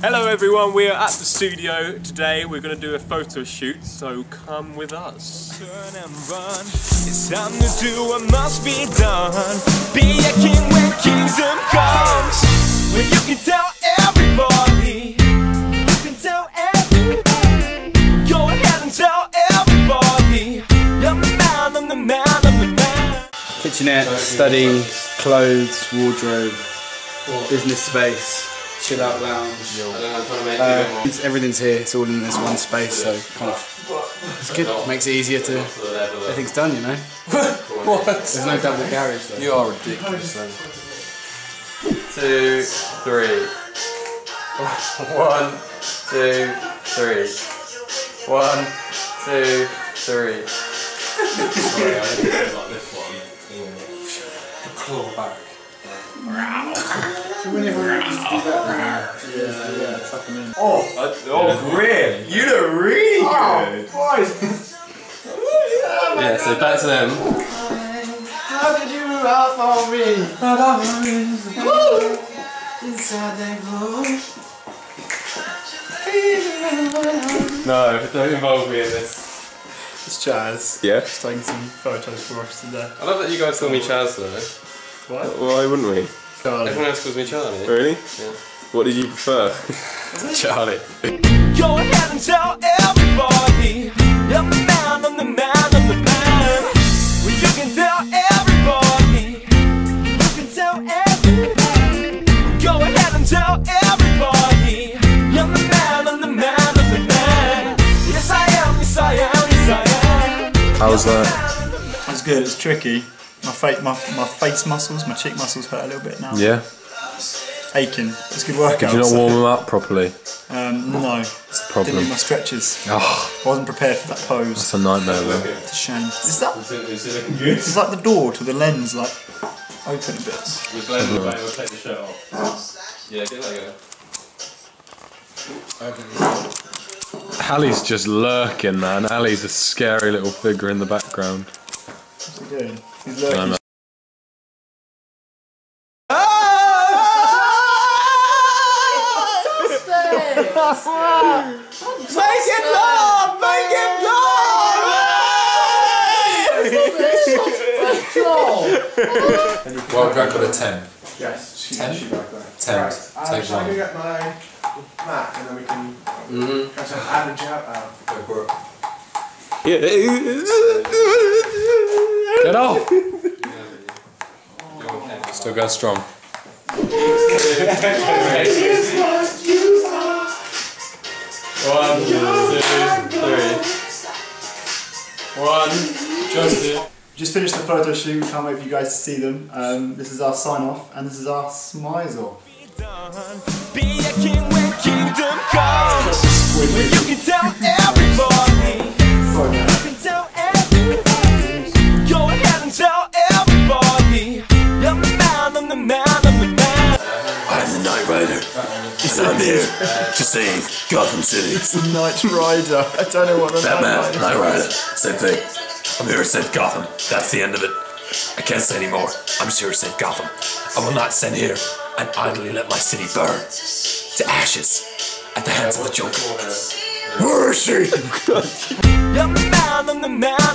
Hello everyone, we are at the studio today. We're going to do a photo shoot, so come with us. Turn and run. It's time to do what must be done. Be a king when kingdom comes. When you can tell everybody. You can tell everybody. Go ahead and tell everybody. I'm the man, I'm the man, I'm the man. Kitchenette, study, clothes, wardrobe, business space, chill out lounge. Uh, it's, everything's here. It's all in this one space, so kind of it's good. Makes it easier to everything's done, you know. what? There's no double garage. Though. You are ridiculous. Then. Two, three. One, two, three. One, two, three. Sorry, I didn't do it like this one. Claw back. Oh, That's, oh, oh great! You look really oh, good. Yeah, so back to them. How did you out for me? Inside that room. No, don't involve me in this. It's Chaz. Yeah? Just taking some photos for us today. I love that you guys call me Chaz though. What? Why wouldn't we? Charlie. Everyone else calls me Charlie. Really? Yeah. What did you prefer? Charlie. Go ahead and tell everybody. I'm the man, I'm the man, I'm the man. Well, you can tell everybody. You can tell everybody. Go ahead and tell everybody. I'm the man, I'm the man, I'm the man. Yes, I am, yes, I am, yes, I am. How was that? That's good. It's tricky. My, fa- my my face muscles, my cheek muscles hurt a little bit now. Yeah. Aching. It's a good workout. Did you not so- warm them up proproperly? Um, no. That's the Didn't do my stretches. Oh, I wasn't prepared for that pose. it's a nightmare though. It's a shame. Is that? It's like the door to the lens, like open a bit. We blend the way, we'll take the shirt off. Yeah, get that go. Hallie's just lurking, man. Ali's a scary little figure in the background. What's he doing? He's I lurking. know. World record of 10. Yes. Ten? Shoot back there. 10. Right. Uh, Take shall I go one. get my mat and then we can Mm-hmm. catch up and a jab out. Go for it. Get off! Still going strong. One, two, three. One, Justin. Just finished the photo shoot. Can't wait for you guys to see them. Um, this is our sign off, and this is our smiles off. Be a king when kingdom comes. I'm here to save Gotham City. Knight Rider. I don't know what the Batman, Knight Rider, same thing. I'm here to save Gotham. That's the end of it. I can't say anymore. I'm just here to save Gotham. I will not stand here and idly let my city burn to ashes at the hands of the Joker. Where is she? I'm the man, I'm the man, I'm the